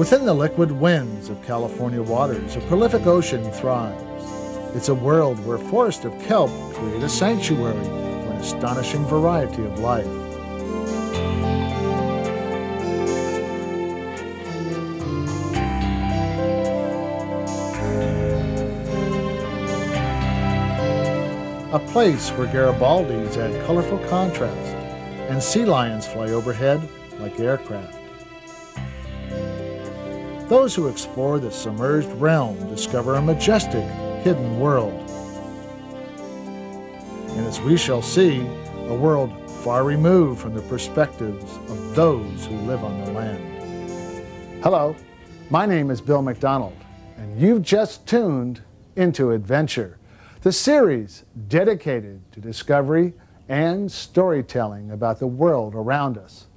Within the liquid winds of California waters, a prolific ocean thrives. It's a world where forests of kelp create a sanctuary for an astonishing variety of life. A place where Garibaldi's add colorful contrast and sea lions fly overhead like aircraft. Those who explore the submerged realm discover a majestic, hidden world. And as we shall see, a world far removed from the perspectives of those who live on the land. Hello, my name is Bill McDonald, and you've just tuned into Adventure, the series dedicated to discovery and storytelling about the world around us.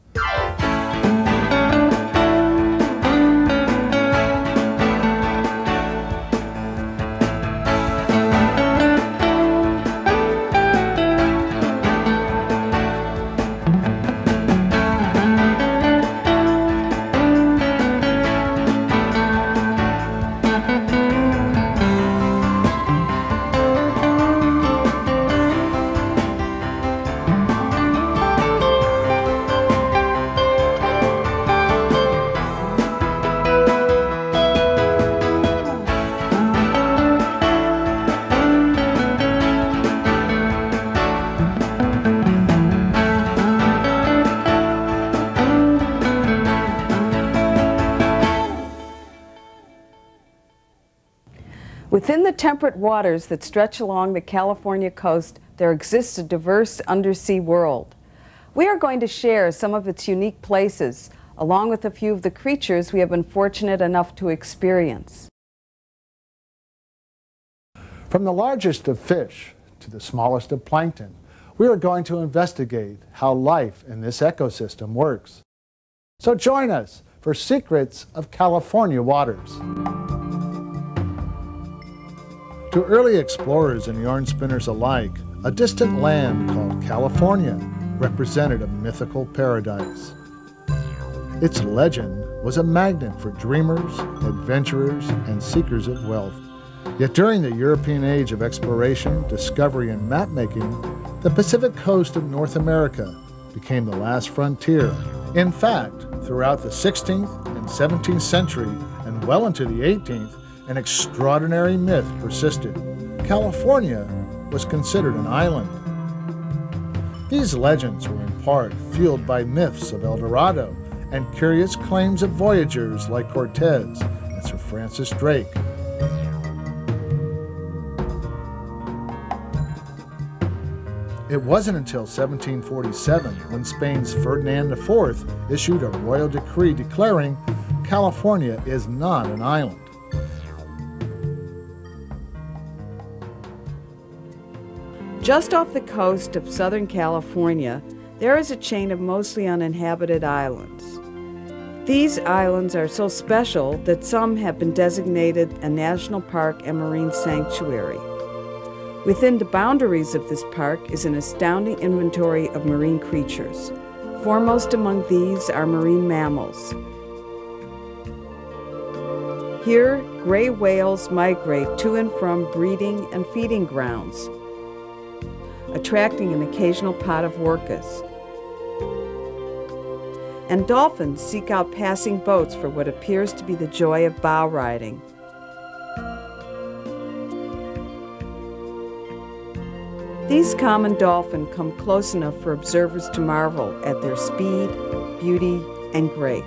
Within the temperate waters that stretch along the California coast, there exists a diverse undersea world. We are going to share some of its unique places, along with a few of the creatures we have been fortunate enough to experience. From the largest of fish to the smallest of plankton, we are going to investigate how life in this ecosystem works. So join us for Secrets of California Waters. To early explorers and yarn spinners alike, a distant land called California represented a mythical paradise. Its legend was a magnet for dreamers, adventurers, and seekers of wealth. Yet during the European age of exploration, discovery, and mapmaking, the Pacific coast of North America became the last frontier. In fact, throughout the 16th and 17th century, and well into the 18th, an extraordinary myth persisted. California was considered an island. These legends were in part fueled by myths of El Dorado and curious claims of voyagers like Cortez and Sir Francis Drake. It wasn't until 1747 when Spain's Ferdinand IV issued a royal decree declaring California is not an island. Just off the coast of Southern California, there is a chain of mostly uninhabited islands. These islands are so special that some have been designated a national park and marine sanctuary. Within the boundaries of this park is an astounding inventory of marine creatures. Foremost among these are marine mammals. Here, gray whales migrate to and from breeding and feeding grounds attracting an occasional pot of orcas. And dolphins seek out passing boats for what appears to be the joy of bow riding. These common dolphin come close enough for observers to marvel at their speed, beauty, and grace.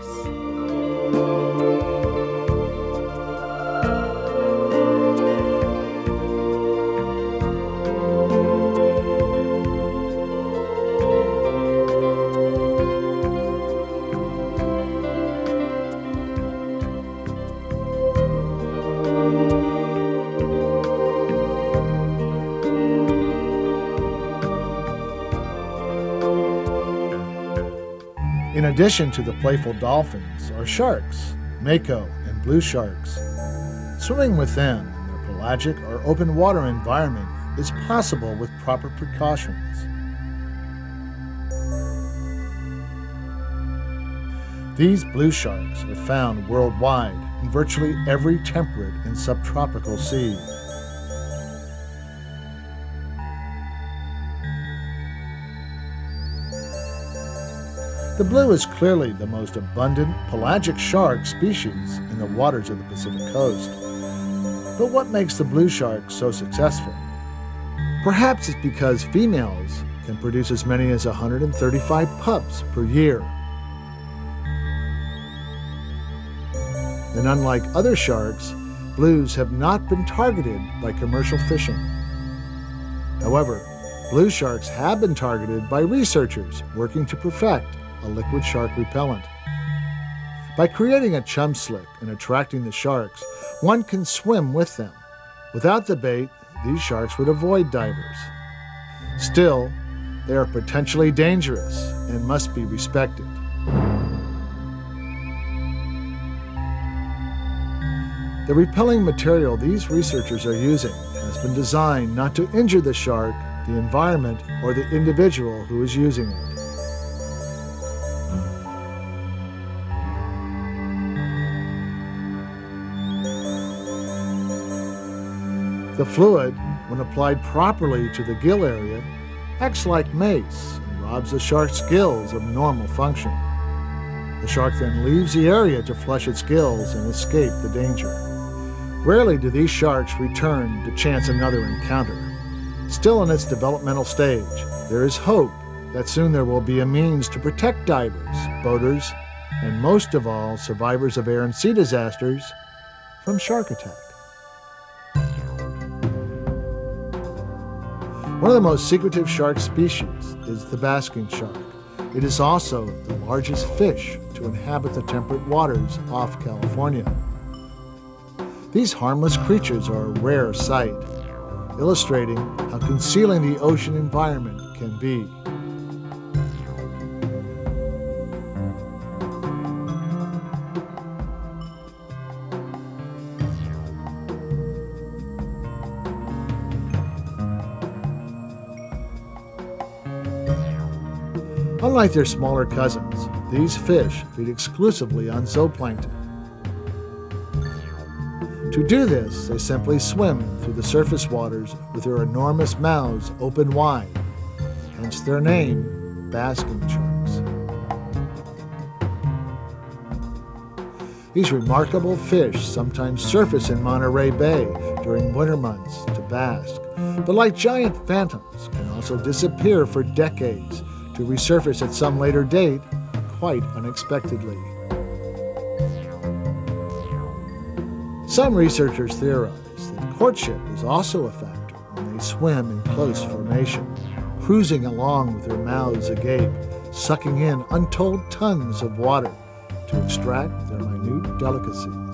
In addition to the playful dolphins are sharks, mako, and blue sharks. Swimming with them in their pelagic or open water environment is possible with proper precautions. These blue sharks are found worldwide in virtually every temperate and subtropical sea. The blue is clearly the most abundant pelagic shark species in the waters of the Pacific coast. But what makes the blue shark so successful? Perhaps it's because females can produce as many as 135 pups per year. And unlike other sharks, blues have not been targeted by commercial fishing. However, blue sharks have been targeted by researchers working to perfect a liquid shark repellent. By creating a chum slick and attracting the sharks, one can swim with them. Without the bait, these sharks would avoid divers. Still, they are potentially dangerous and must be respected. The repelling material these researchers are using has been designed not to injure the shark, the environment, or the individual who is using it. The fluid, when applied properly to the gill area, acts like mace and robs the shark's gills of normal function. The shark then leaves the area to flush its gills and escape the danger. Rarely do these sharks return to chance another encounter. Still in its developmental stage, there is hope that soon there will be a means to protect divers, boaters, and most of all, survivors of air and sea disasters from shark attack. One of the most secretive shark species is the basking shark. It is also the largest fish to inhabit the temperate waters off California. These harmless creatures are a rare sight, illustrating how concealing the ocean environment can be. Unlike their smaller cousins, these fish feed exclusively on zooplankton. To do this, they simply swim through the surface waters with their enormous mouths open wide, hence their name, basking sharks. These remarkable fish sometimes surface in Monterey Bay during winter months to bask, but like giant phantoms, can also disappear for decades to resurface at some later date quite unexpectedly. Some researchers theorize that courtship is also a factor when they swim in close formation, cruising along with their mouths agape, sucking in untold tons of water to extract their minute delicacies.